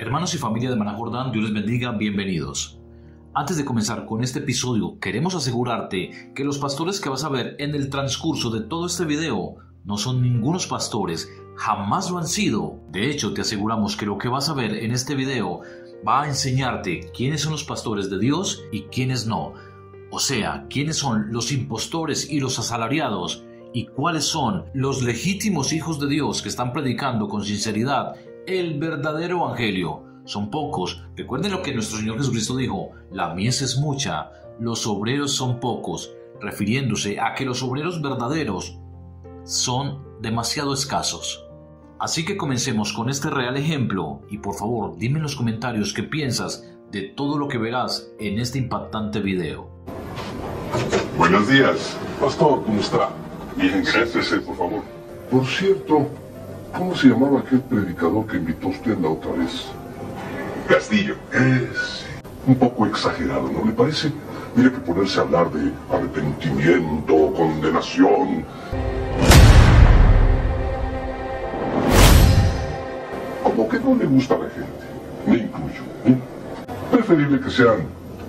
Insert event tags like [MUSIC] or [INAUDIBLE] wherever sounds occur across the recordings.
Hermanos y familia de Maná Jordán, Dios les bendiga, bienvenidos. Antes de comenzar con este episodio, queremos asegurarte que los pastores que vas a ver en el transcurso de todo este video no son ningunos pastores, jamás lo han sido. De hecho, te aseguramos que lo que vas a ver en este video va a enseñarte quiénes son los pastores de Dios y quiénes no. O sea, quiénes son los impostores y los asalariados y cuáles son los legítimos hijos de Dios que están predicando con sinceridad el verdadero evangelio. Son pocos. Recuerden lo que nuestro Señor Jesucristo dijo, la mies es mucha, los obreros son pocos, refiriéndose a que los obreros verdaderos son demasiado escasos. Así que comencemos con este real ejemplo y por favor dime en los comentarios qué piensas de todo lo que verás en este impactante video. Buenos días. Pastor, ¿cómo está? Bien, gracias, por favor. Por cierto, ¿cómo se llamaba aquel predicador que invitó usted la otra vez? Castillo. Es un poco exagerado, ¿no le parece? Mire que ponerse a hablar de arrepentimiento, condenación. Como que no le gusta a la gente. Me incluyo. ¿eh? Preferible que sean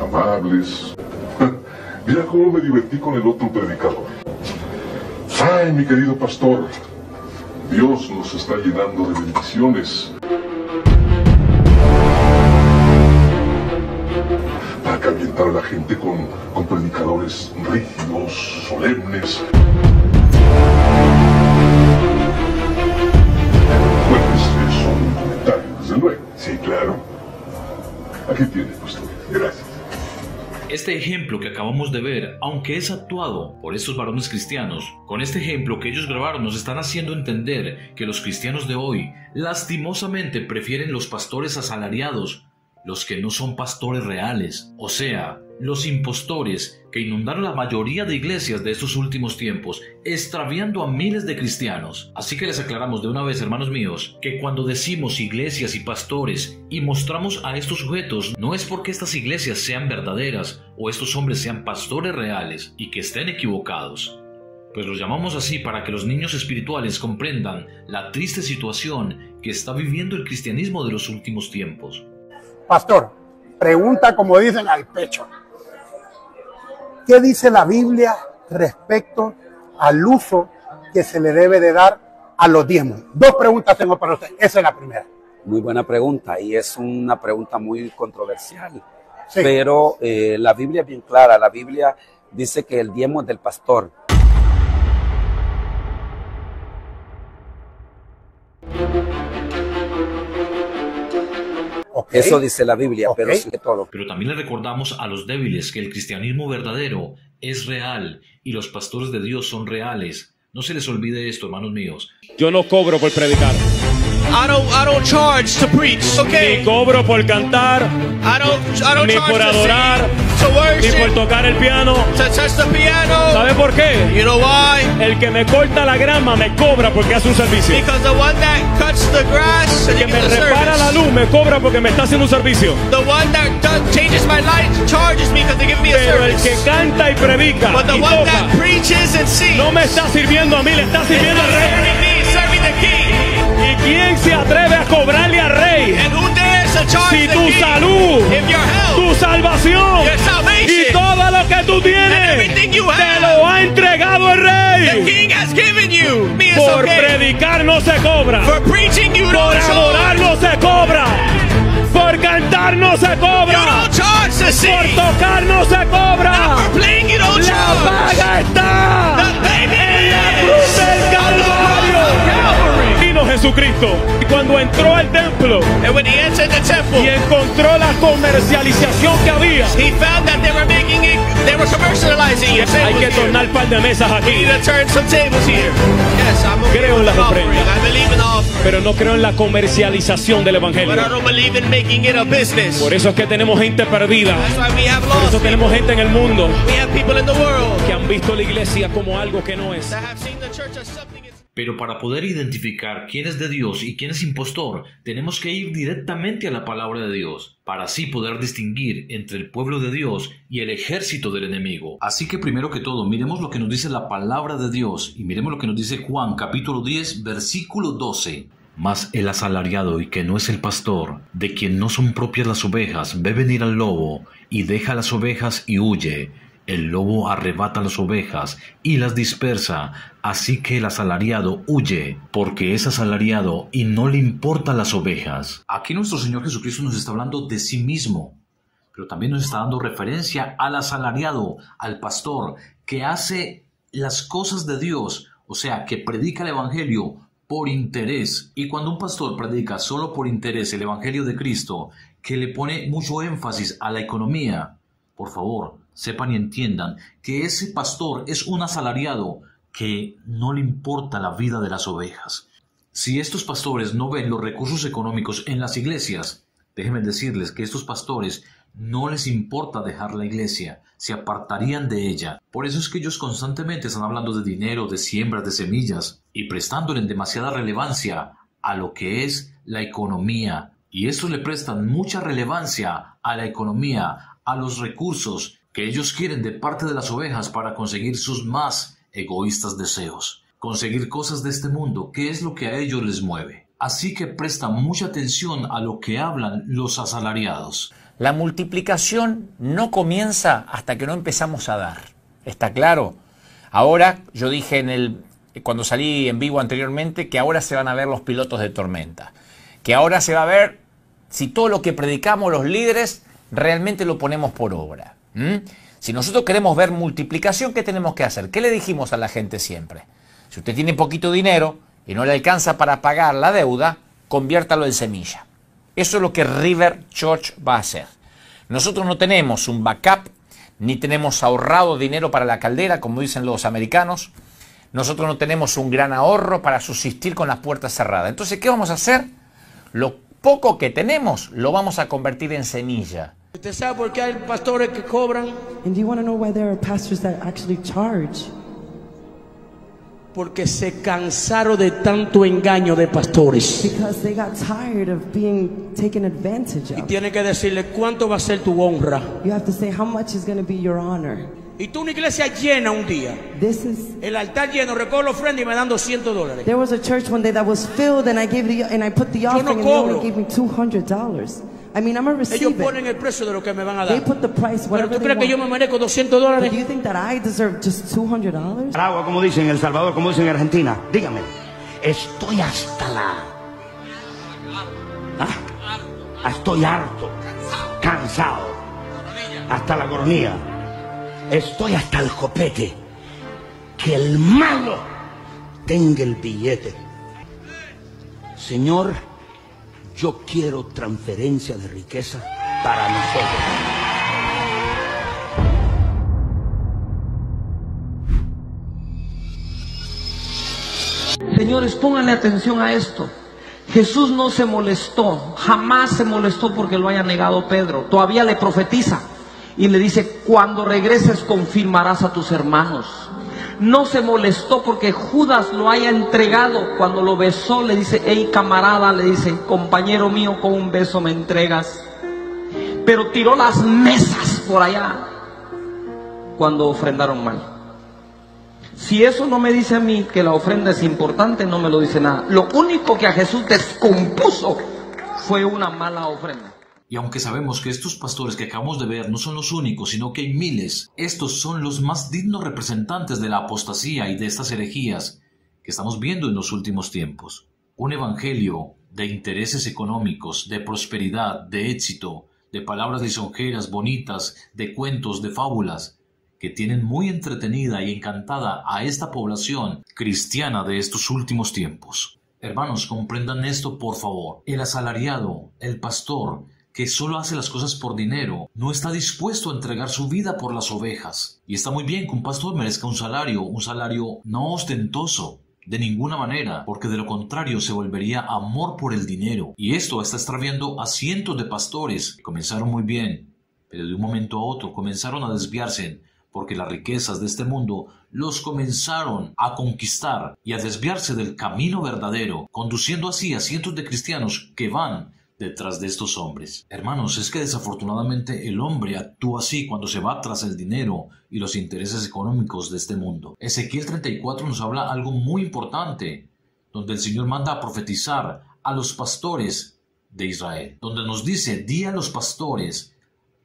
amables. [LAUGHS] Mira cómo me divertí con el otro predicador. Ay, mi querido pastor, Dios nos está llenando de bendiciones. Para que avientar a la gente con, con predicadores rígidos, solemnes. Bueno, es, es un comentario, desde luego. Sí, claro. Aquí tiene, pastor. Gracias. Este ejemplo que acabamos de ver, aunque es actuado por estos varones cristianos, con este ejemplo que ellos grabaron nos están haciendo entender que los cristianos de hoy lastimosamente prefieren los pastores asalariados, los que no son pastores reales, o sea, los impostores que inundaron la mayoría de iglesias de estos últimos tiempos, extraviando a miles de cristianos. Así que les aclaramos de una vez, hermanos míos, que cuando decimos iglesias y pastores y mostramos a estos sujetos, no es porque estas iglesias sean verdaderas o estos hombres sean pastores reales y que estén equivocados. Pues los llamamos así para que los niños espirituales comprendan la triste situación que está viviendo el cristianismo de los últimos tiempos. Pastor, pregunta como dicen al pecho. ¿Qué dice la Biblia respecto al uso que se le debe de dar a los diezmos? Dos preguntas tengo para usted. Esa es la primera. Muy buena pregunta y es una pregunta muy controversial. Sí. Pero eh, la Biblia es bien clara. La Biblia dice que el diezmo es del pastor. Ok. Eso dice la Biblia, pero sí todo. Pero también le recordamos a los débiles que el cristianismo verdadero es real y los pastores de Dios son reales. No se les olvide esto, hermanos míos. Yo no cobro por predicar, I don't I don't charge to preach, ni okay? cobro por cantar, I don't I don't ni charge por to adorar, ni por tocar el piano. to touch the piano. ¿Sabe por qué? You know why? El que me corta la grama me cobra porque hace un servicio. Because the one that cuts the grass El que me repara la service. luz me cobra porque me está haciendo un servicio. The one that changes my light charges me because they give me a Pero el que service. canta y predica But the y one that toca preaches and sings no me está sirviendo a mí, le está sirviendo al rey. me. ¿Y quién se atreve a cobrarle al rey? Si tu salud, tu salvación y todo lo que tú tienes te lo ha entregado el rey. Por predicar no se cobra. Por adorar no se cobra. Por cantar no se cobra. Por tocar no se cobra. for playing, you don't La paga Jesucristo y cuando entró al templo And when he entered the y temple, encontró la comercialización que había, he found that they were making it, they were commercializing it. hay que tornar un par de mesas We aquí. need to turn some tables here. Yes, I'm okay Creo en las ofrendas. I believe in the offering. Pero no creo en la comercialización del But I evangelio. don't believe in making it a business. Por eso es que tenemos gente perdida. That's why we have Por eso tenemos gente en el mundo We have people in the world que han visto la iglesia como algo que no es. Pero para poder identificar quién es de Dios y quién es impostor, tenemos que ir directamente a la palabra de Dios, para así poder distinguir entre el pueblo de Dios y el ejército del enemigo. Así que primero que todo, miremos lo que nos dice la palabra de Dios y miremos lo que nos dice Juan capítulo 10 versículo 12. Mas el asalariado y que no es el pastor, de quien no son propias las ovejas, ve venir al lobo y deja las ovejas y huye. El lobo arrebata las ovejas y las dispersa, así que el asalariado huye, porque es asalariado y no le importan las ovejas. Aquí nuestro Señor Jesucristo nos está hablando de sí mismo, pero también nos está dando referencia al asalariado, al pastor, que hace las cosas de Dios, o sea, que predica el Evangelio por interés. Y cuando un pastor predica solo por interés el Evangelio de Cristo, que le pone mucho énfasis a la economía, por favor, sepan y entiendan que ese pastor es un asalariado que no le importa la vida de las ovejas. Si estos pastores no ven los recursos económicos en las iglesias, déjenme decirles que estos pastores no les importa dejar la iglesia, se apartarían de ella. Por eso es que ellos constantemente están hablando de dinero, de siembras, de semillas, y prestándole demasiada relevancia a lo que es la economía. Y eso le prestan mucha relevancia a la economía, a los recursos que ellos quieren de parte de las ovejas para conseguir sus más egoístas deseos. Conseguir cosas de este mundo, que es lo que a ellos les mueve. Así que prestan mucha atención a lo que hablan los asalariados. La multiplicación no comienza hasta que no empezamos a dar. ¿Está claro? Ahora, yo dije en el, cuando salí en vivo anteriormente que ahora se van a ver los pilotos de tormenta. Que ahora se va a ver si todo lo que predicamos los líderes realmente lo ponemos por obra. Si nosotros queremos ver multiplicación, ¿qué tenemos que hacer? ¿Qué le dijimos a la gente siempre? Si usted tiene poquito dinero y no le alcanza para pagar la deuda, conviértalo en semilla. Eso es lo que River Church va a hacer. Nosotros no tenemos un backup, ni tenemos ahorrado dinero para la caldera, como dicen los americanos. Nosotros no tenemos un gran ahorro para subsistir con las puertas cerradas. Entonces, ¿qué vamos a hacer? Lo poco que tenemos lo vamos a convertir en semilla. ¿Usted sabe por qué hay pastores que cobran? And do you want to know why there are pastors that actually charge? Porque se cansaron de tanto engaño de pastores. Because they got tired of being taken advantage Y of. tiene que decirle cuánto va a ser tu honra. You have to say how much is going to be your honor. Y tú una iglesia llena un día. This is. El altar lleno, recojo la ofrenda y me dan 200 dólares. There was a church one day that was filled, and I gave the and I put the no offering, and they cobro. only gave me two hundred dollars. I mean, I'm gonna Ellos receive ponen it. el precio de lo que me van a They dar. put the price Pero whatever tú they crees que yo me want. merezco 200 But dólares? do you think that I deserve just two hundred dollars? Agua, como dicen en El Salvador, como dicen en Argentina. Dígame, estoy hasta la... ¿Ah? Estoy harto, cansado, hasta la coronilla. Estoy hasta el copete. Que el malo tenga el billete. Señor, yo quiero transferencia de riqueza para nosotros. Señores, pónganle atención a esto. Jesús no se molestó, jamás se molestó porque lo haya negado Pedro. Todavía le profetiza y le dice, cuando regreses confirmarás a tus hermanos. No se molestó porque Judas lo haya entregado. Cuando lo besó le dice, hey camarada, le dice, compañero mío, con un beso me entregas. Pero tiró las mesas por allá cuando ofrendaron mal. Si eso no me dice a mí que la ofrenda es importante, no me lo dice nada. Lo único que a Jesús descompuso fue una mala ofrenda. Y aunque sabemos que estos pastores que acabamos de ver no son los únicos, sino que hay miles, estos son los más dignos representantes de la apostasía y de estas herejías que estamos viendo en los últimos tiempos. Un evangelio de intereses económicos, de prosperidad, de éxito, de palabras lisonjeras, bonitas, de cuentos, de fábulas, que tienen muy entretenida y encantada a esta población cristiana de estos últimos tiempos. Hermanos, comprendan esto por favor. El asalariado, el pastor, que solo hace las cosas por dinero, no está dispuesto a entregar su vida por las ovejas. Y está muy bien que un pastor merezca un salario, un salario no ostentoso, de ninguna manera, porque de lo contrario se volvería amor por el dinero. Y esto está extraviando a cientos de pastores que comenzaron muy bien, pero de un momento a otro comenzaron a desviarse porque las riquezas de este mundo los comenzaron a conquistar y a desviarse del camino verdadero, conduciendo así a cientos de cristianos que van detrás de estos hombres. Hermanos, es que desafortunadamente el hombre actúa así cuando se va tras el dinero y los intereses económicos de este mundo. Ezequiel 34 nos habla algo muy importante, donde el Señor manda a profetizar a los pastores de Israel, donde nos dice, di a los pastores,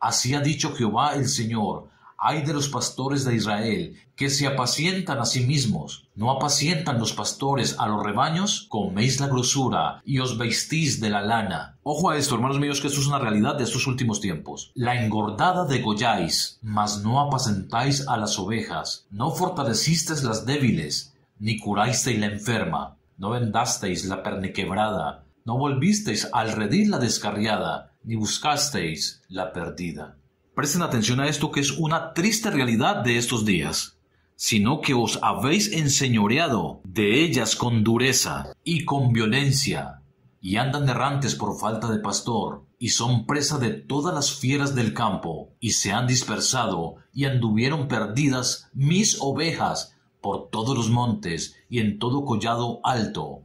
así ha dicho Jehová el Señor, hay de los pastores de Israel, que se apacientan a sí mismos. ¿No apacientan los pastores a los rebaños? Coméis la grosura y os vestís de la lana. Ojo a esto, hermanos míos, que esto es una realidad de estos últimos tiempos. La engordada degolláis, mas no apacentáis a las ovejas. No fortalecisteis las débiles, ni curasteis la enferma. No vendasteis la perniquebrada. No volvisteis al redil la descarriada, ni buscasteis la perdida. Presten atención a esto que es una triste realidad de estos días, sino que os habéis enseñoreado de ellas con dureza y con violencia, y andan errantes por falta de pastor, y son presa de todas las fieras del campo, y se han dispersado, y anduvieron perdidas mis ovejas por todos los montes, y en todo collado alto,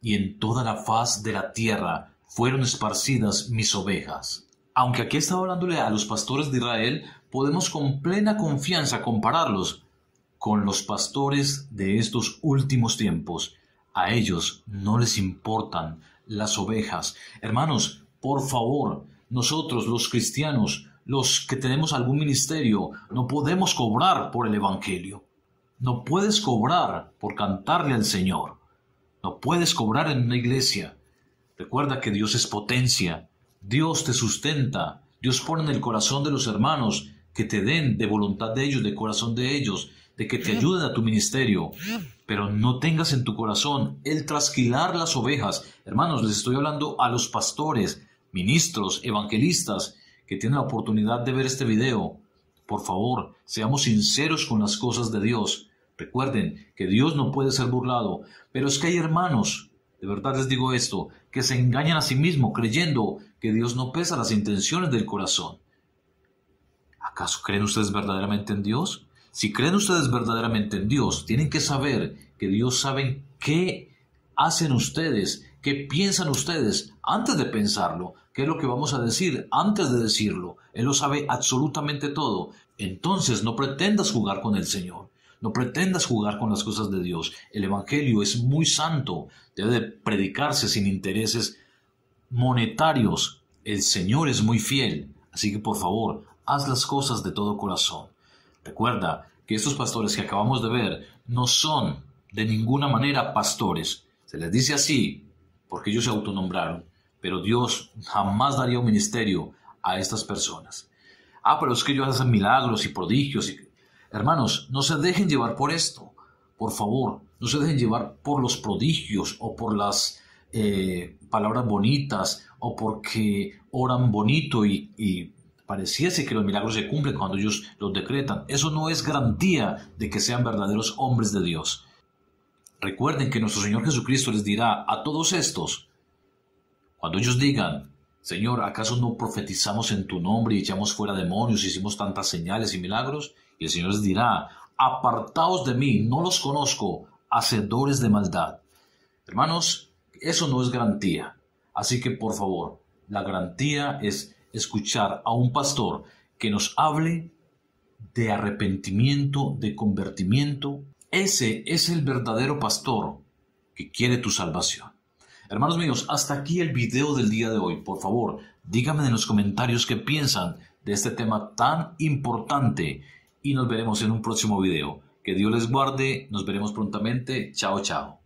y en toda la faz de la tierra fueron esparcidas mis ovejas. Aunque aquí está hablándole a los pastores de Israel, podemos con plena confianza compararlos con los pastores de estos últimos tiempos. A ellos no les importan las ovejas. Hermanos, por favor, nosotros los cristianos, los que tenemos algún ministerio, no podemos cobrar por el Evangelio. No puedes cobrar por cantarle al Señor. No puedes cobrar en una iglesia. Recuerda que Dios es potencia, Dios te sustenta, Dios pone en el corazón de los hermanos que te den de voluntad de ellos, de corazón de ellos, de que te ayuden a tu ministerio. Pero no tengas en tu corazón el trasquilar las ovejas. Hermanos, les estoy hablando a los pastores, ministros, evangelistas que tienen la oportunidad de ver este video. Por favor, seamos sinceros con las cosas de Dios. Recuerden que Dios no puede ser burlado, pero es que hay hermanos, de verdad les digo esto, que se engañan a sí mismos creyendo que Dios no pesa las intenciones del corazón. ¿Acaso creen ustedes verdaderamente en Dios? Si creen ustedes verdaderamente en Dios, tienen que saber que Dios sabe qué hacen ustedes, qué piensan ustedes antes de pensarlo, qué es lo que vamos a decir antes de decirlo. Él lo sabe absolutamente todo. Entonces no pretendas jugar con el Señor. No pretendas jugar con las cosas de Dios. El Evangelio es muy santo. Debe de predicarse sin intereses monetarios. El Señor es muy fiel, así que por favor, haz las cosas de todo corazón. Recuerda que estos pastores que acabamos de ver no son de ninguna manera pastores. Se les dice así porque ellos se autonombraron, pero Dios jamás daría un ministerio a estas personas. Ah, pero es que ellos hacen milagros y prodigios. Y... Hermanos, no se dejen llevar por esto. Por favor, no se dejen llevar por los prodigios o por las eh, palabras bonitas o porque oran bonito y, y pareciese que los milagros se cumplen cuando ellos los decretan. Eso no es garantía de que sean verdaderos hombres de Dios. Recuerden que nuestro Señor Jesucristo les dirá a todos estos, cuando ellos digan, Señor, ¿acaso no profetizamos en tu nombre y echamos fuera demonios, hicimos tantas señales y milagros? Y el Señor les dirá, apartaos de mí, no los conozco, hacedores de maldad. Hermanos, eso no es garantía. Así que por favor, la garantía es escuchar a un pastor que nos hable de arrepentimiento, de convertimiento. Ese es el verdadero pastor que quiere tu salvación. Hermanos míos, hasta aquí el video del día de hoy. Por favor, díganme en los comentarios qué piensan de este tema tan importante y nos veremos en un próximo video. Que Dios les guarde, nos veremos prontamente. Chao, chao.